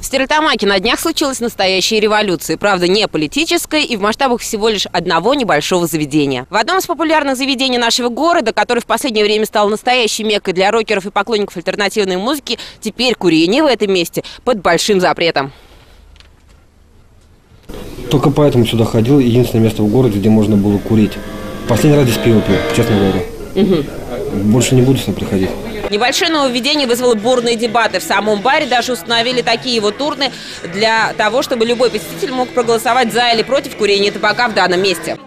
В Стерлитамаке на днях случилась настоящая революция. Правда, не политическая и в масштабах всего лишь одного небольшого заведения. В одном из популярных заведений нашего города, который в последнее время стал настоящей меккой для рокеров и поклонников альтернативной музыки, теперь курение в этом месте под большим запретом. Только поэтому сюда ходил. Единственное место в городе, где можно было курить. Последний раз здесь пиво пил, честно говоря. Больше не буду сюда приходить. Небольшое нововведение вызвало бурные дебаты. В самом баре даже установили такие вот урны для того, чтобы любой посетитель мог проголосовать за или против курения табака в данном месте.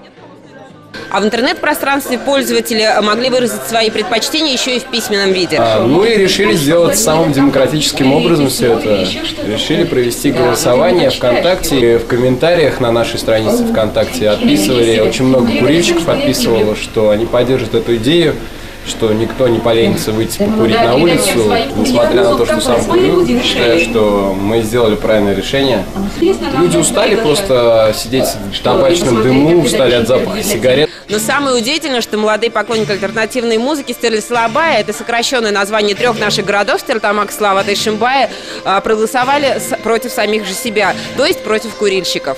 А в интернет-пространстве пользователи могли выразить свои предпочтения еще и в письменном виде. А, ну и решили сделать самым демократическим образом все это. Решили провести голосование ВКонтакте. В комментариях на нашей странице ВКонтакте отписывали, очень много курильщиков отписывало, что они поддержат эту идею что никто не поленится выйти покурить на улицу, несмотря на то, что сам курю, считаю, что мы сделали правильное решение. Люди устали просто сидеть в табачном дыму, устали от запаха сигарет. Но самое удивительное, что молодые поклонники альтернативной музыки Стерлислабая, это сокращенное название трех наших городов, Стерлитамак, Славата и Шимбая, а, проголосовали против самих же себя, то есть против курильщиков.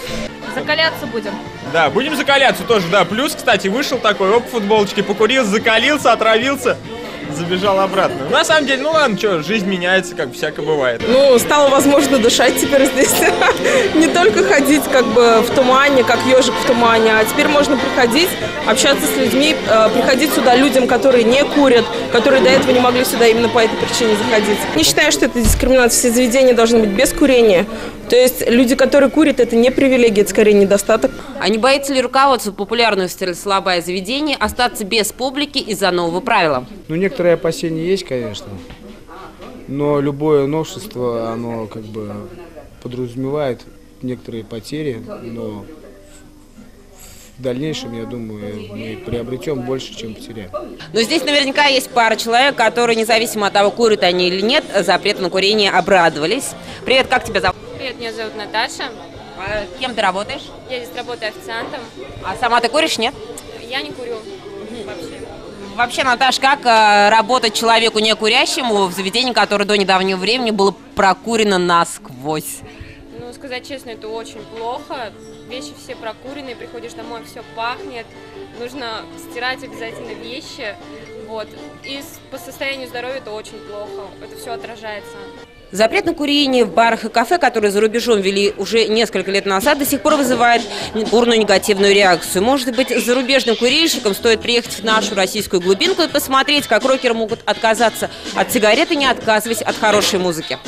Закаляться будем. Да, будем закаляться тоже, да. Плюс, кстати, вышел такой, оп, футболочки покурил, закалился, отравился забежал обратно. На самом деле, ну ладно, что, жизнь меняется, как всякое бывает. Ну, стало возможно дышать теперь здесь. Не только ходить как бы в тумане, как ежик в тумане, а теперь можно приходить, общаться с людьми, э, приходить сюда людям, которые не курят, которые до этого не могли сюда именно по этой причине заходить. Не считаю, что это дискриминация. Все заведения должны быть без курения. То есть люди, которые курят, это не привилегия, это скорее недостаток. А не боится ли руководство популярного слабое заведение остаться без публики из-за нового правила? Ну, некоторые опасения есть, конечно. Но любое новшество, оно как бы подразумевает некоторые потери, но в дальнейшем, я думаю, мы приобретем больше, чем потеряем. Но здесь наверняка есть пара человек, которые, независимо от того, курят они или нет, запрет на курение обрадовались. Привет, как тебя зовут? Привет, меня зовут Наташа. А кем ты работаешь? Я здесь работаю официантом. А сама ты куришь, нет? Я не курю вообще. Вообще, Наташ, как э, работать человеку не курящему в заведении, которое до недавнего времени было прокурено насквозь? Ну, сказать честно, это очень плохо. Вещи все прокуренные, приходишь домой, все пахнет. Нужно стирать обязательно вещи. Вот. И по состоянию здоровья это очень плохо. Это все отражается. Запрет на курение в барах и кафе, которые за рубежом ввели уже несколько лет назад, до сих пор вызывает бурную негативную реакцию. Может быть, зарубежным курильщикам стоит приехать в нашу российскую глубинку и посмотреть, как рокеры могут отказаться от сигареты, не отказываясь от хорошей музыки.